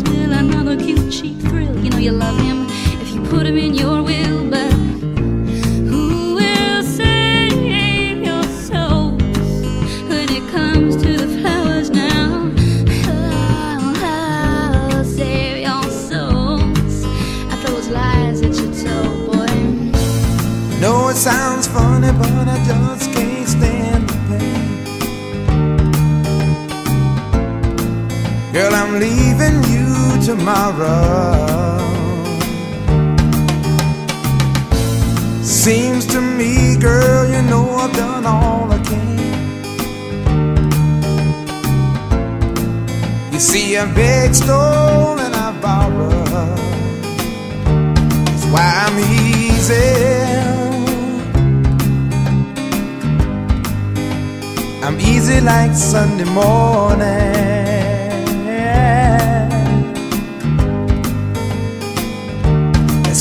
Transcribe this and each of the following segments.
Wheel, another cute cheap thrill. You know you love him if you put him in your will, but who will save your when it comes to the flowers now? Oh, oh, save your souls after those lies that you boy. Know it sounds funny, but I just tomorrow. Seems to me, girl, you know I've done all I can. You see, I beg, stole, and I borrowed. That's why I'm easy. I'm easy like Sunday morning.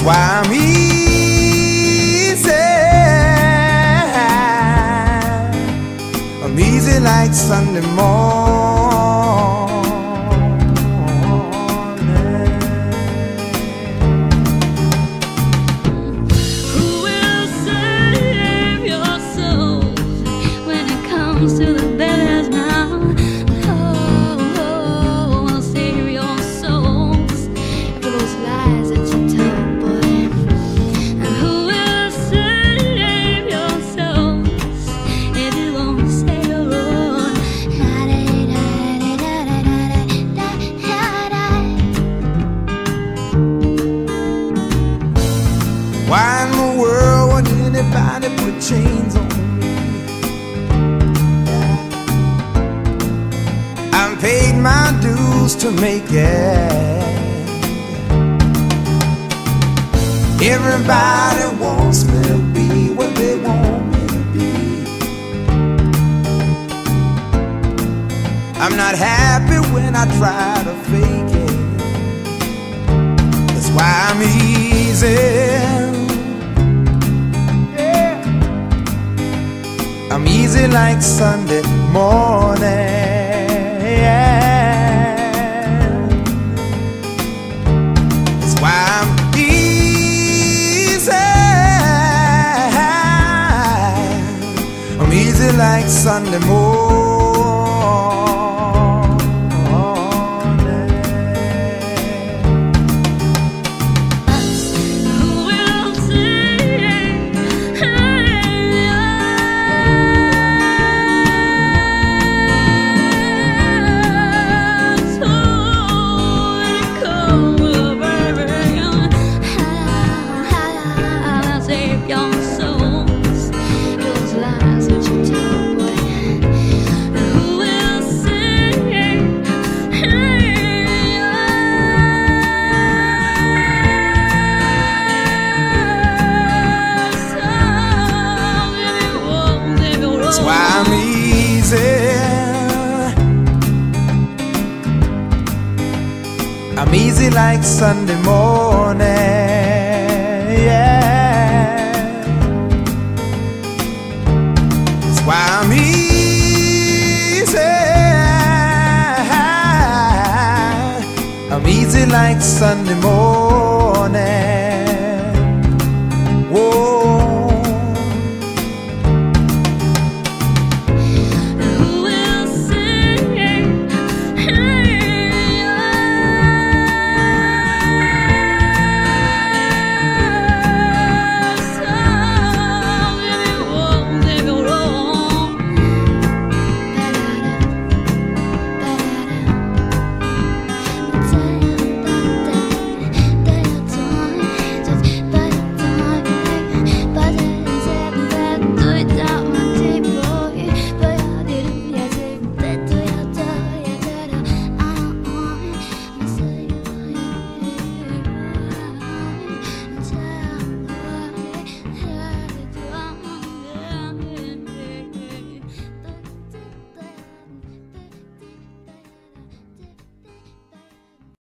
Why I'm easy. I'm easy like Sunday morning. Dues to make it. Everybody wants me to be what they want me to be. I'm not happy when I try to fake it. That's why I'm easy. Yeah. I'm easy like Sunday morning. Sunday morning. I'm easy like Sunday morning. Yeah. That's why I'm easy. I'm easy like Sunday morning.